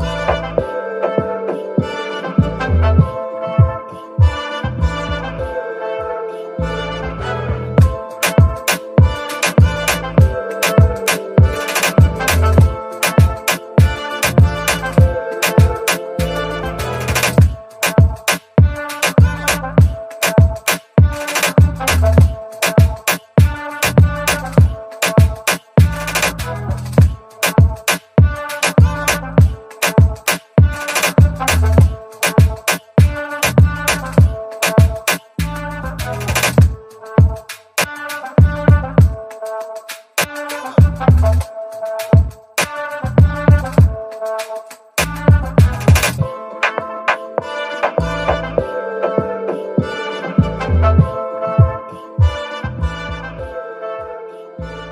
Bye. Bye.